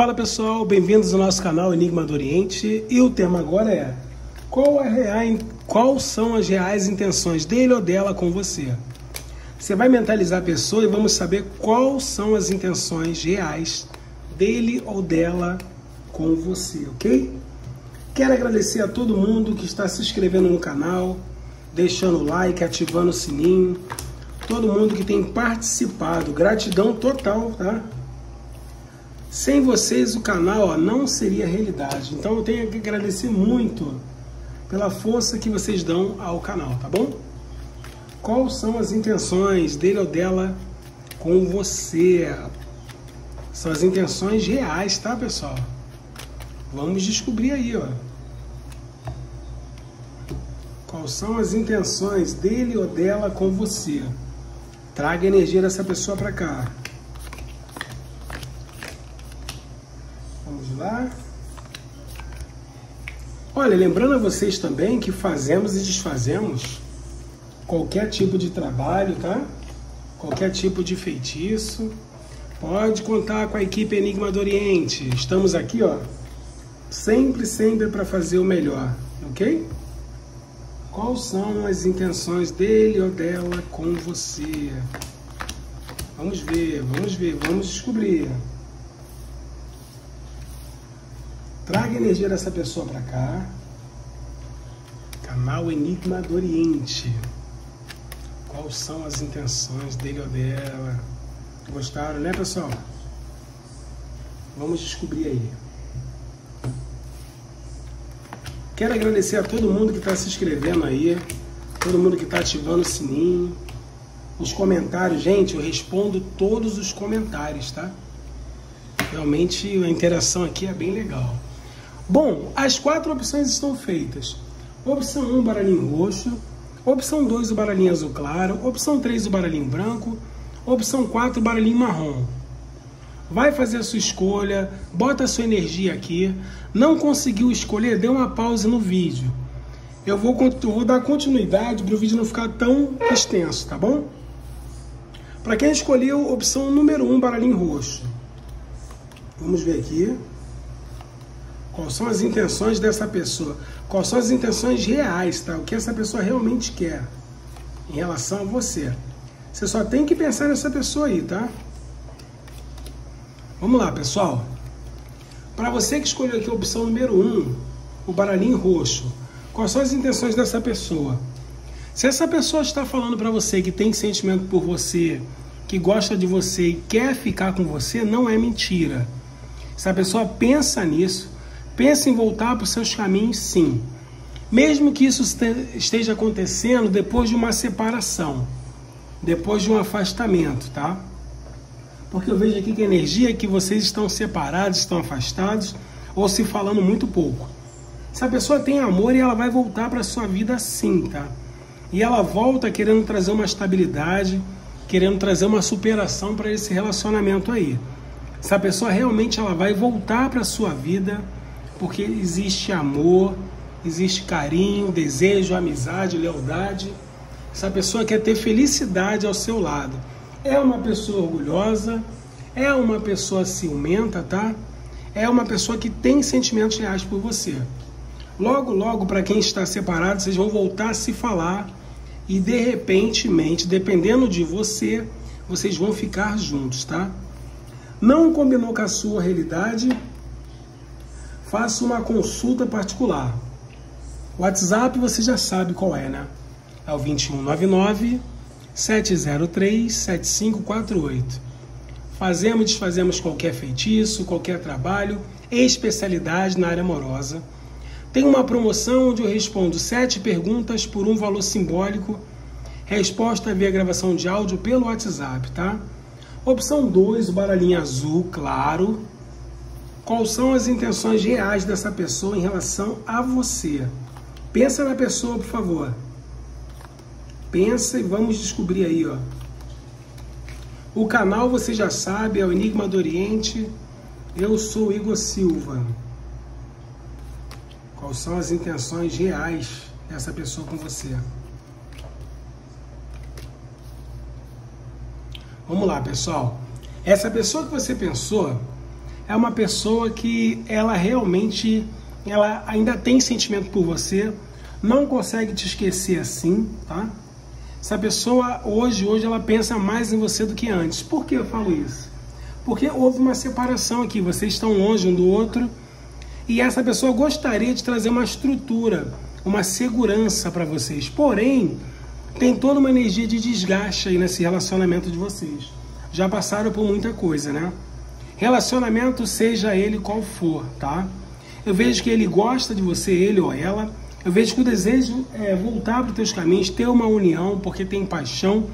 Fala pessoal, bem-vindos ao nosso canal Enigma do Oriente e o tema agora é qual, real, qual são as reais intenções dele ou dela com você? Você vai mentalizar a pessoa e vamos saber quais são as intenções reais dele ou dela com você, ok? Quero agradecer a todo mundo que está se inscrevendo no canal, deixando o like, ativando o sininho, todo mundo que tem participado, gratidão total, tá? Sem vocês o canal ó, não seria realidade. Então eu tenho que agradecer muito pela força que vocês dão ao canal, tá bom? Quais são as intenções dele ou dela com você? São as intenções reais, tá, pessoal? Vamos descobrir aí, ó. Quais são as intenções dele ou dela com você? Traga a energia dessa pessoa para cá. Lá. Olha, lembrando a vocês também que fazemos e desfazemos qualquer tipo de trabalho, tá? Qualquer tipo de feitiço. Pode contar com a equipe Enigma do Oriente. Estamos aqui, ó, sempre, sempre para fazer o melhor, ok? Quais são as intenções dele ou dela com você? Vamos ver, vamos ver, vamos descobrir. Traga a energia dessa pessoa para cá. Canal Enigma do Oriente. Quais são as intenções dele ou dela? Gostaram, né, pessoal? Vamos descobrir aí. Quero agradecer a todo mundo que está se inscrevendo aí, todo mundo que está ativando o sininho. Os comentários, gente, eu respondo todos os comentários, tá? Realmente a interação aqui é bem legal. Bom, as quatro opções estão feitas. Opção 1, baralhinho roxo. Opção 2, o baralhinho azul claro. Opção 3, o baralhinho branco. Opção 4, o baralhinho marrom. Vai fazer a sua escolha, bota a sua energia aqui. Não conseguiu escolher, dê uma pausa no vídeo. Eu vou, vou dar continuidade para o vídeo não ficar tão extenso, tá bom? Para quem escolheu, opção número 1, um, baralhinho roxo. Vamos ver aqui. Quais são as intenções dessa pessoa? Quais são as intenções reais, tá? O que essa pessoa realmente quer em relação a você. Você só tem que pensar nessa pessoa aí, tá? Vamos lá, pessoal. Para você que escolheu aqui a opção número 1, um, o baralhinho roxo, quais são as intenções dessa pessoa? Se essa pessoa está falando para você que tem sentimento por você, que gosta de você e quer ficar com você, não é mentira. Se a pessoa pensa nisso, Pensa em voltar para os seus caminhos, sim. Mesmo que isso esteja acontecendo depois de uma separação, depois de um afastamento, tá? Porque eu vejo aqui que a energia é que vocês estão separados, estão afastados ou se falando muito pouco. Se a pessoa tem amor e ela vai voltar para a sua vida sim, tá? E ela volta querendo trazer uma estabilidade, querendo trazer uma superação para esse relacionamento aí. Se a pessoa realmente ela vai voltar para a sua vida, porque existe amor, existe carinho, desejo, amizade, lealdade. Essa pessoa quer ter felicidade ao seu lado. É uma pessoa orgulhosa, é uma pessoa ciumenta, tá? É uma pessoa que tem sentimentos reais por você. Logo, logo, para quem está separado, vocês vão voltar a se falar e de repentemente, dependendo de você, vocês vão ficar juntos, tá? Não combinou com a sua realidade, faça uma consulta particular. O WhatsApp você já sabe qual é, né? É o 2199 703 7548. Fazemos e desfazemos qualquer feitiço, qualquer trabalho, especialidade na área amorosa. Tem uma promoção onde eu respondo sete perguntas por um valor simbólico. Resposta via gravação de áudio pelo WhatsApp, tá? Opção 2, o baralhinho azul, claro. Quais são as intenções reais dessa pessoa em relação a você? Pensa na pessoa, por favor. Pensa e vamos descobrir aí, ó. O canal você já sabe, é o Enigma do Oriente. Eu sou Igor Silva. Quais são as intenções reais dessa pessoa com você? Vamos lá, pessoal. Essa pessoa que você pensou, é uma pessoa que ela realmente ela ainda tem sentimento por você, não consegue te esquecer assim, tá? Essa pessoa hoje, hoje ela pensa mais em você do que antes. Por que eu falo isso? Porque houve uma separação aqui, vocês estão longe um do outro, e essa pessoa gostaria de trazer uma estrutura, uma segurança para vocês. Porém, tem toda uma energia de desgaste aí nesse relacionamento de vocês. Já passaram por muita coisa, né? Relacionamento, seja ele qual for, tá? Eu vejo que ele gosta de você, ele ou ela. Eu vejo que o desejo é voltar para os teus caminhos, ter uma união, porque tem paixão.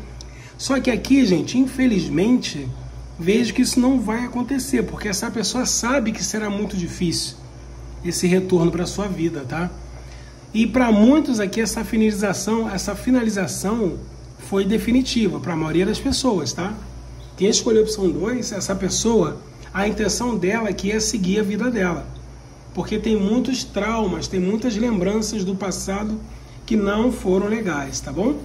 Só que aqui, gente, infelizmente, vejo que isso não vai acontecer, porque essa pessoa sabe que será muito difícil esse retorno para sua vida, tá? E para muitos aqui essa finalização, essa finalização foi definitiva para a maioria das pessoas, tá? Quem escolheu a opção 2, essa pessoa, a intenção dela aqui é seguir a vida dela. Porque tem muitos traumas, tem muitas lembranças do passado que não foram legais, tá bom?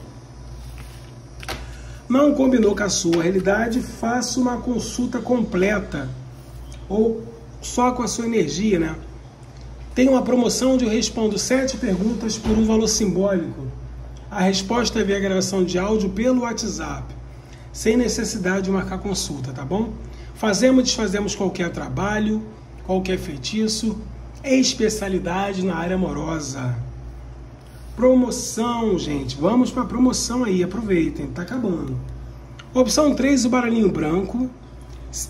Não combinou com a sua realidade, faça uma consulta completa. Ou só com a sua energia, né? Tem uma promoção onde eu respondo sete perguntas por um valor simbólico. A resposta é via gravação de áudio pelo WhatsApp, sem necessidade de marcar consulta, tá bom? Fazemos e desfazemos qualquer trabalho, qualquer feitiço, especialidade na área amorosa. Promoção, gente. Vamos para promoção aí, aproveitem, tá acabando. Opção 3, o baralhinho branco.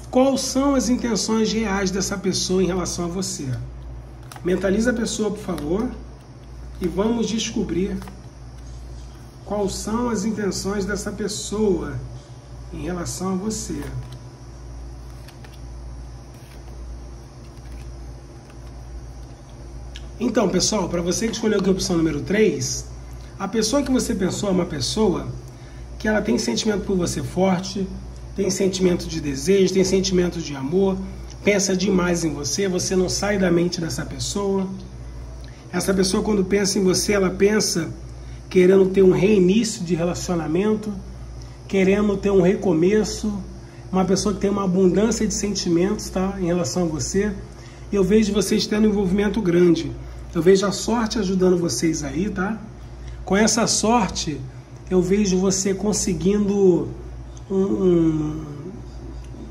Quais são as intenções reais dessa pessoa em relação a você? Mentaliza a pessoa, por favor, e vamos descobrir quais são as intenções dessa pessoa em relação a você. Então, pessoal, para você que escolheu a opção número 3, a pessoa que você pensou é uma pessoa que ela tem sentimento por você forte, tem sentimento de desejo, tem sentimento de amor, pensa demais em você, você não sai da mente dessa pessoa. Essa pessoa, quando pensa em você, ela pensa querendo ter um reinício de relacionamento, querendo ter um recomeço, uma pessoa que tem uma abundância de sentimentos tá, em relação a você. Eu vejo vocês tendo um envolvimento grande. Eu vejo a sorte ajudando vocês aí, tá? Com essa sorte, eu vejo você conseguindo um, um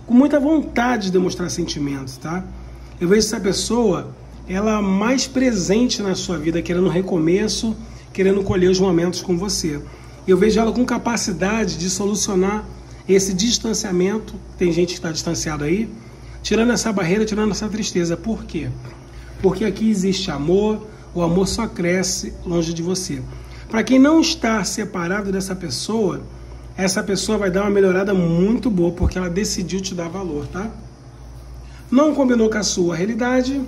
com muita vontade de demonstrar sentimentos, tá? Eu vejo essa pessoa, ela mais presente na sua vida, querendo um recomeço, querendo colher os momentos com você. Eu vejo ela com capacidade de solucionar esse distanciamento. Tem gente que está distanciado aí, tirando essa barreira, tirando essa tristeza. Por quê? Porque aqui existe amor, o amor só cresce longe de você. Para quem não está separado dessa pessoa, essa pessoa vai dar uma melhorada muito boa, porque ela decidiu te dar valor, tá? Não combinou com a sua realidade?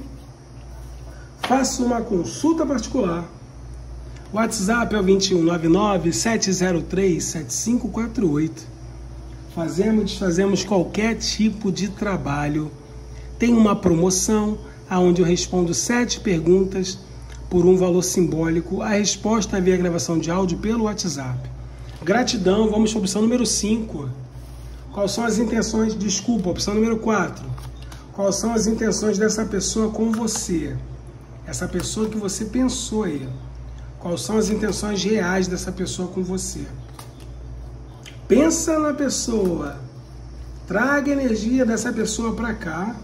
Faça uma consulta particular. WhatsApp é o 2199-703-7548. Fazemos, desfazemos qualquer tipo de trabalho. Tem uma promoção onde eu respondo sete perguntas por um valor simbólico. A resposta é via gravação de áudio pelo WhatsApp. Gratidão, vamos para a opção número 5. Quais são as intenções, desculpa, opção número 4. Quais são as intenções dessa pessoa com você? Essa pessoa que você pensou aí. Quais são as intenções reais dessa pessoa com você? Pensa na pessoa. Traga a energia dessa pessoa para cá.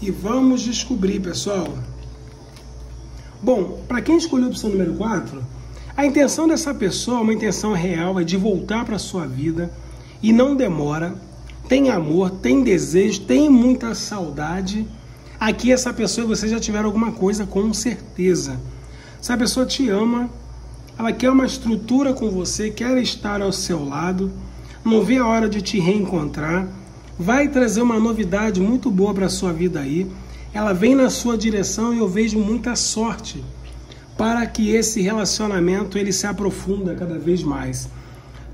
E vamos descobrir, pessoal. Bom, para quem escolheu a opção número 4, a intenção dessa pessoa, uma intenção real, é de voltar para a sua vida e não demora. Tem amor, tem desejo, tem muita saudade. Aqui essa pessoa e você já tiveram alguma coisa com certeza. Essa pessoa te ama, ela quer uma estrutura com você, quer estar ao seu lado, não vê a hora de te reencontrar, vai trazer uma novidade muito boa para a sua vida aí. Ela vem na sua direção e eu vejo muita sorte para que esse relacionamento ele se aprofunda cada vez mais.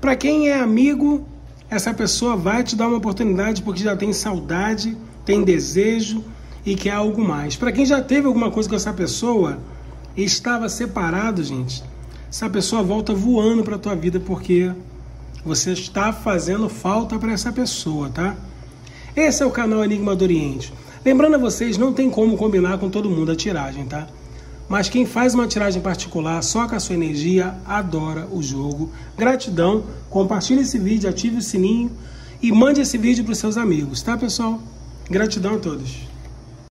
Para quem é amigo, essa pessoa vai te dar uma oportunidade porque já tem saudade, tem desejo e quer algo mais. Para quem já teve alguma coisa com essa pessoa e estava separado, gente, essa pessoa volta voando para a tua vida porque você está fazendo falta para essa pessoa, tá? Esse é o canal Enigma do Oriente. Lembrando a vocês, não tem como combinar com todo mundo a tiragem, tá? Mas quem faz uma tiragem particular com a sua energia adora o jogo. Gratidão. Compartilhe esse vídeo, ative o sininho e mande esse vídeo para os seus amigos, tá, pessoal? Gratidão a todos.